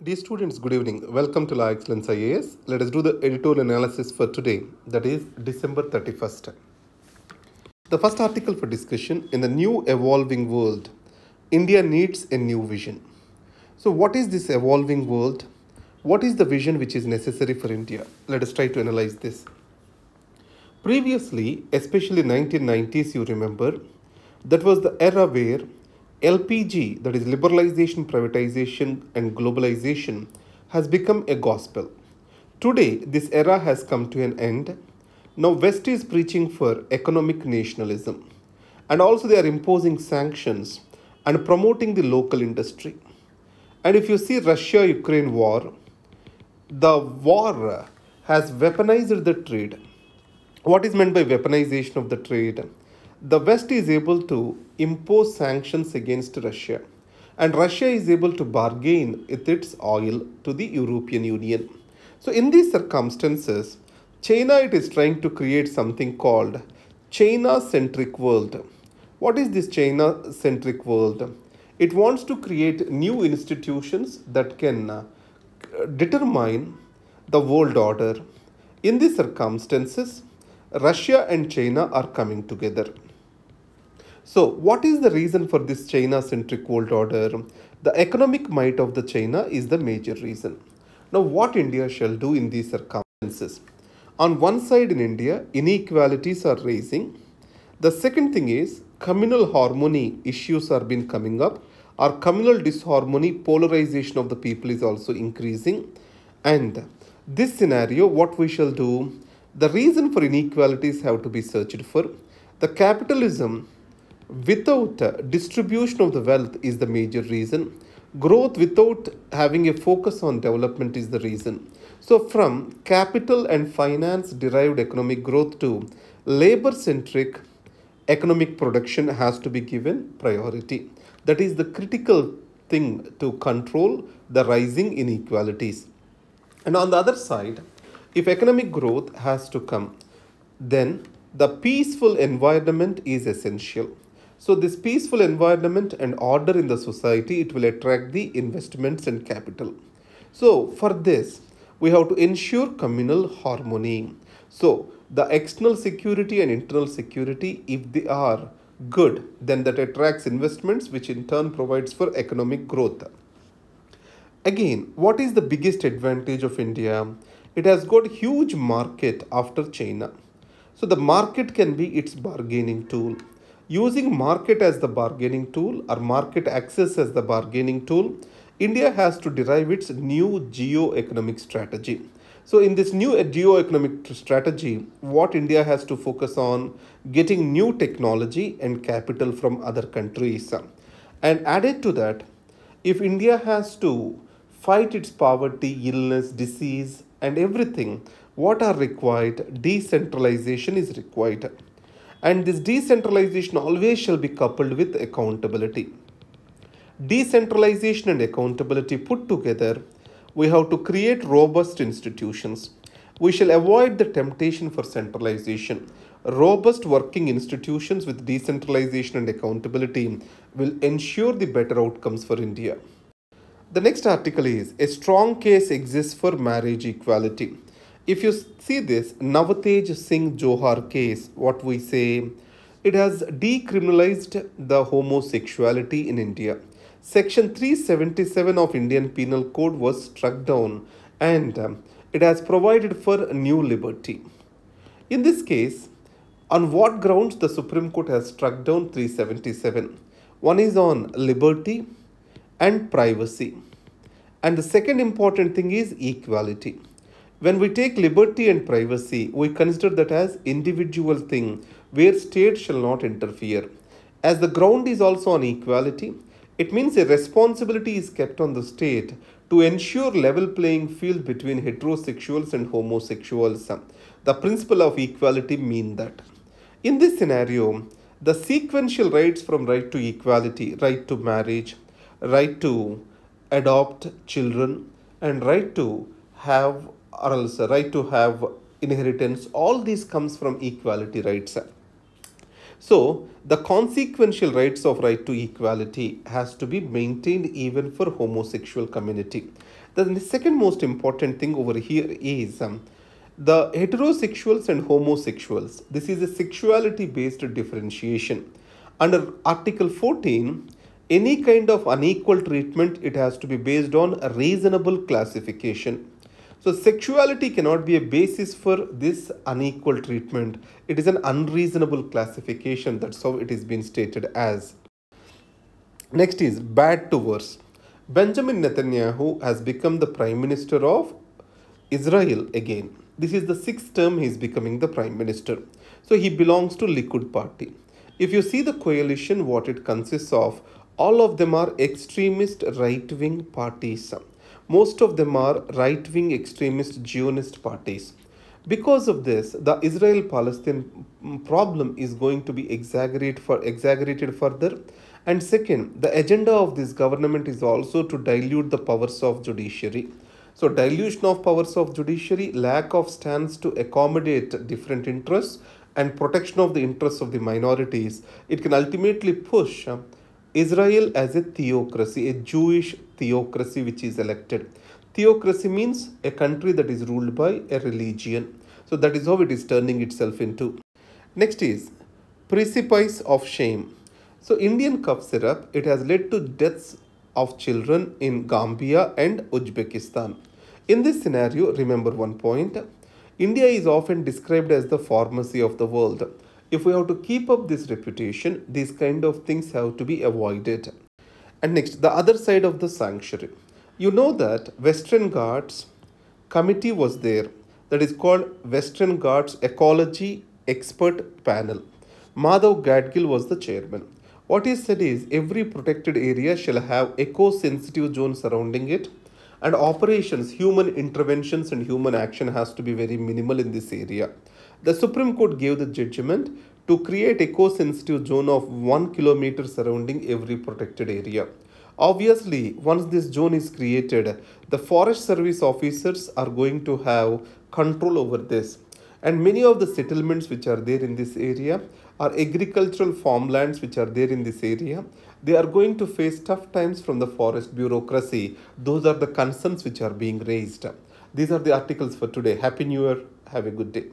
Dear students, good evening. Welcome to La Excellence IAS. Let us do the editorial analysis for today, that is December 31st. The first article for discussion in the new evolving world, India needs a new vision. So, what is this evolving world? What is the vision which is necessary for India? Let us try to analyze this. Previously, especially 1990s, you remember, that was the era where LPG, that is liberalization, privatization, and globalization, has become a gospel. Today, this era has come to an end. Now, West is preaching for economic nationalism, and also they are imposing sanctions and promoting the local industry. And if you see Russia-Ukraine war, the war has weaponized the trade. What is meant by weaponization of the trade? The West is able to impose sanctions against Russia, and Russia is able to bargain with its oil to the European Union. So, in these circumstances, China it is trying to create something called China-centric world. What is this China-centric world? It wants to create new institutions that can uh, determine the world order. In these circumstances, Russia and China are coming together. So, what is the reason for this China centric world order? The economic might of the China is the major reason. Now, what India shall do in these circumstances? On one side in India, inequalities are rising. The second thing is communal harmony issues are been coming up. Our communal disharmony, polarization of the people is also increasing. And this scenario, what we shall do? The reason for inequalities have to be searched for. The capitalism without distribution of the wealth is the major reason. Growth without having a focus on development is the reason. So from capital and finance derived economic growth to labor centric economic production has to be given priority. That is the critical thing to control the rising inequalities. And on the other side if economic growth has to come then the peaceful environment is essential so this peaceful environment and order in the society, it will attract the investments and capital. So for this, we have to ensure communal harmony. So the external security and internal security, if they are good, then that attracts investments, which in turn provides for economic growth. Again, what is the biggest advantage of India? It has got huge market after China. So the market can be its bargaining tool. Using market as the bargaining tool or market access as the bargaining tool, India has to derive its new geo-economic strategy. So in this new geo-economic strategy, what India has to focus on getting new technology and capital from other countries. And added to that, if India has to fight its poverty, illness, disease and everything, what are required? Decentralization is required and this decentralization always shall be coupled with accountability. Decentralization and accountability put together, we have to create robust institutions. We shall avoid the temptation for centralization. Robust working institutions with decentralization and accountability will ensure the better outcomes for India. The next article is A strong case exists for marriage equality. If you see this Navtej Singh Johar case, what we say, it has decriminalized the homosexuality in India. Section 377 of Indian Penal Code was struck down and um, it has provided for new liberty. In this case, on what grounds the Supreme Court has struck down 377? One is on liberty and privacy. And the second important thing is equality. When we take liberty and privacy, we consider that as individual thing where state shall not interfere. As the ground is also on equality, it means a responsibility is kept on the state to ensure level playing field between heterosexuals and homosexuals. The principle of equality mean that. In this scenario, the sequential rights from right to equality, right to marriage, right to adopt children, and right to have or else right to have inheritance all these comes from equality rights So the consequential rights of right to equality has to be maintained even for homosexual community. The second most important thing over here is um, the heterosexuals and homosexuals. This is a sexuality based differentiation. Under Article 14, any kind of unequal treatment, it has to be based on a reasonable classification. So sexuality cannot be a basis for this unequal treatment. It is an unreasonable classification. That's how it is being stated as. Next is bad to worse. Benjamin Netanyahu has become the prime minister of Israel again. This is the sixth term he is becoming the prime minister. So he belongs to Likud party. If you see the coalition, what it consists of, all of them are extremist right-wing parties. Most of them are right-wing extremist Zionist parties. Because of this, the Israel-Palestine problem is going to be exaggerated, for, exaggerated further. And second, the agenda of this government is also to dilute the powers of judiciary. So dilution of powers of judiciary, lack of stance to accommodate different interests and protection of the interests of the minorities, it can ultimately push Israel as a theocracy, a Jewish theocracy which is elected. Theocracy means a country that is ruled by a religion. So that is how it is turning itself into. Next is precipice of shame. So Indian cough syrup, it has led to deaths of children in Gambia and Uzbekistan. In this scenario, remember one point. India is often described as the pharmacy of the world. If we have to keep up this reputation, these kind of things have to be avoided. And next, the other side of the sanctuary. You know that Western Ghats committee was there that is called Western Ghats Ecology Expert Panel. Madhav Gadgil was the chairman. What he said is every protected area shall have eco-sensitive zone surrounding it and operations, human interventions and human action has to be very minimal in this area. The Supreme Court gave the judgment to create eco-sensitive zone of 1 kilometer surrounding every protected area. Obviously, once this zone is created, the Forest Service officers are going to have control over this. And many of the settlements which are there in this area are agricultural farmlands which are there in this area. They are going to face tough times from the forest bureaucracy. Those are the concerns which are being raised. These are the articles for today. Happy New Year. Have a good day.